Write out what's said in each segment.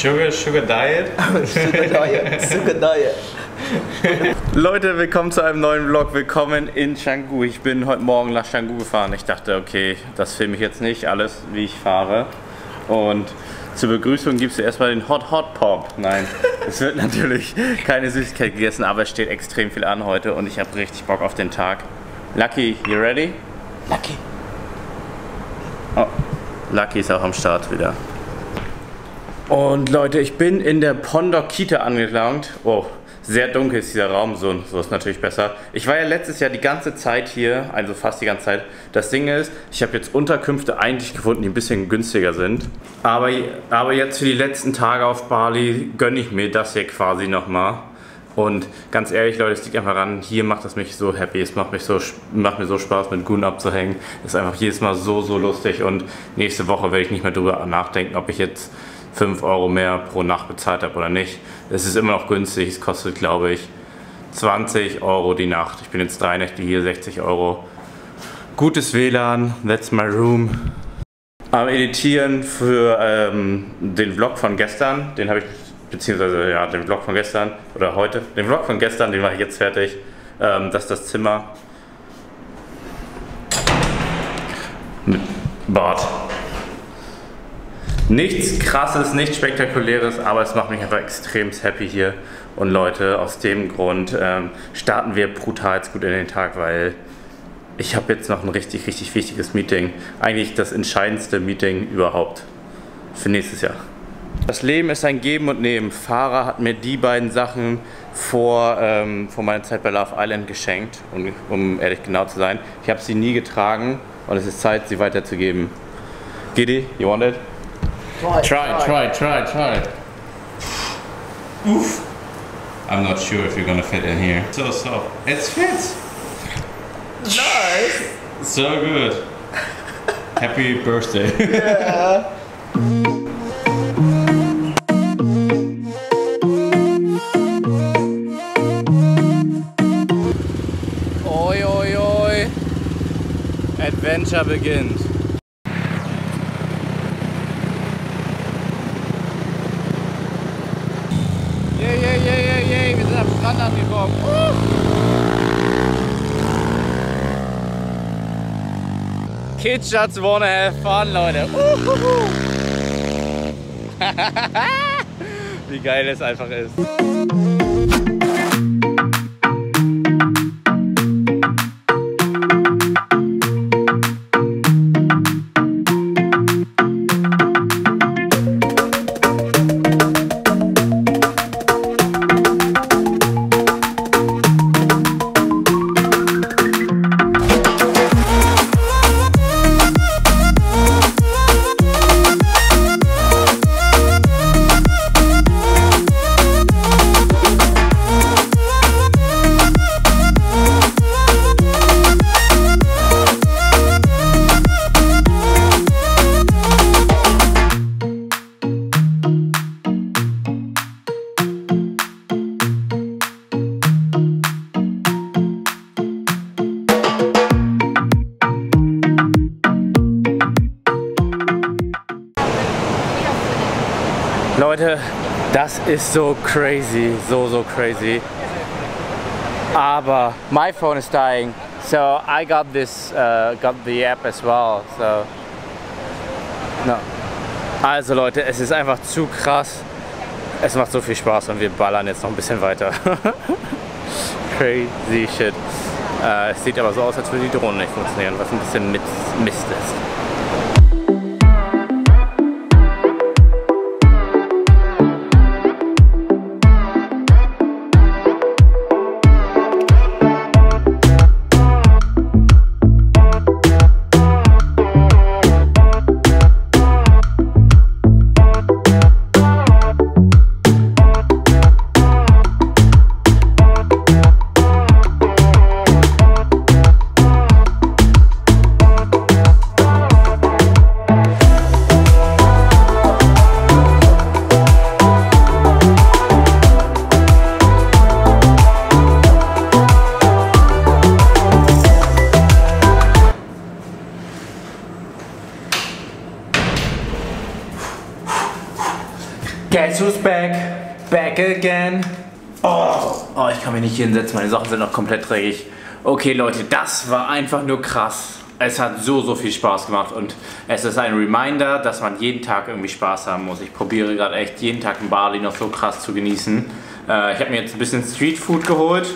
Sugar, Sugar Diet. Sugar Diet, Sugar Diet. Leute, willkommen zu einem neuen Vlog. Willkommen in Canggu. Ich bin heute Morgen nach Canggu gefahren. Ich dachte, okay, das filme ich jetzt nicht, alles wie ich fahre. Und zur Begrüßung gibt es erstmal den Hot Hot Pop. Nein, es wird natürlich keine Süßigkeit gegessen, aber es steht extrem viel an heute und ich habe richtig Bock auf den Tag. Lucky, you ready? Lucky. Oh, Lucky ist auch am Start wieder. Und Leute, ich bin in der Pondok Kita angelangt. Oh, sehr dunkel ist dieser Raum, so, so ist natürlich besser. Ich war ja letztes Jahr die ganze Zeit hier, also fast die ganze Zeit. Das Ding ist, ich habe jetzt Unterkünfte eigentlich gefunden, die ein bisschen günstiger sind. Aber, aber jetzt für die letzten Tage auf Bali gönne ich mir das hier quasi nochmal. Und ganz ehrlich, Leute, es liegt einfach ran, hier macht es mich so happy, es macht, mich so, macht mir so Spaß, mit Gun abzuhängen. Ist einfach jedes Mal so, so lustig und nächste Woche werde ich nicht mehr drüber nachdenken, ob ich jetzt 5 Euro mehr pro Nacht bezahlt habe oder nicht. Es ist immer noch günstig, es kostet glaube ich 20 Euro die Nacht. Ich bin jetzt drei Nächte hier, 60 Euro. Gutes WLAN, that's my room. Am Editieren für ähm, den Vlog von gestern, den habe ich, beziehungsweise ja, den Vlog von gestern oder heute, den Vlog von gestern, den mache ich jetzt fertig. Ähm, das ist das Zimmer mit Bad. Nichts krasses, nichts spektakuläres, aber es macht mich einfach extrem happy hier. Und Leute, aus dem Grund ähm, starten wir brutal gut in den Tag, weil ich habe jetzt noch ein richtig, richtig wichtiges Meeting. Eigentlich das entscheidendste Meeting überhaupt für nächstes Jahr. Das Leben ist ein Geben und Nehmen. Farah hat mir die beiden Sachen vor, ähm, vor meiner Zeit bei Love Island geschenkt, um, um ehrlich genau zu sein. Ich habe sie nie getragen und es ist Zeit, sie weiterzugeben. Giddy, you want it? Try, Try, try, try, try. Oof. I'm not sure if you're gonna fit in here. So soft. It fits. Nice. So good. Happy birthday. Oi, oi, oi. Adventure beginnt. Strand angekommen. Uh. Kids just wanna have fun, Leute. Wie geil es einfach ist. Das ist so crazy, so, so crazy. Aber my phone is dying, so I got this, uh, got the app as well, so. No. Also Leute, es ist einfach zu krass. Es macht so viel Spaß und wir ballern jetzt noch ein bisschen weiter. crazy shit. Äh, es sieht aber so aus, als würde die Drohne nicht funktionieren, was ein bisschen Mist ist. Who's back? Back again. Oh, oh, ich kann mich nicht hinsetzen, meine Sachen sind noch komplett dreckig. Okay, Leute, das war einfach nur krass. Es hat so, so viel Spaß gemacht und es ist ein Reminder, dass man jeden Tag irgendwie Spaß haben muss. Ich probiere gerade echt jeden Tag in Bali noch so krass zu genießen. Äh, ich habe mir jetzt ein bisschen Streetfood geholt.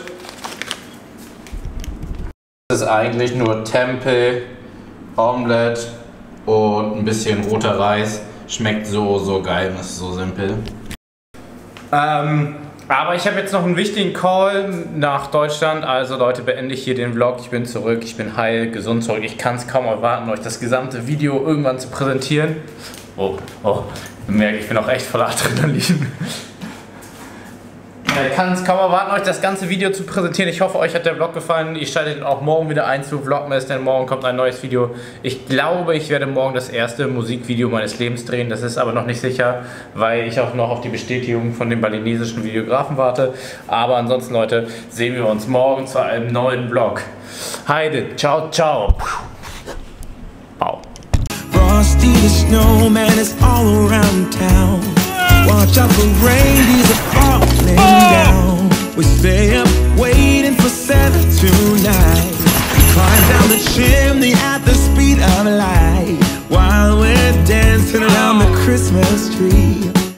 Das ist eigentlich nur Tempeh, Omelette und ein bisschen roter Reis. Schmeckt so, so geil und ist so simpel. Ähm, aber ich habe jetzt noch einen wichtigen Call nach Deutschland. Also Leute, beende ich hier den Vlog. Ich bin zurück, ich bin heil, gesund zurück. Ich kann es kaum erwarten, euch das gesamte Video irgendwann zu präsentieren. Oh, oh, merke, ich bin auch echt voller Adrenalin. Ich kann es kaum erwarten, euch das ganze Video zu präsentieren. Ich hoffe, euch hat der Vlog gefallen. Ihr schaltet auch morgen wieder ein zu Vlogmas, denn morgen kommt ein neues Video. Ich glaube, ich werde morgen das erste Musikvideo meines Lebens drehen. Das ist aber noch nicht sicher, weil ich auch noch auf die Bestätigung von dem balinesischen Videografen warte. Aber ansonsten, Leute, sehen wir uns morgen zu einem neuen Vlog. Heide, ciao, ciao. Wow. Frosty the snowman is all around town. Watch out, for rain is falling oh. down. We say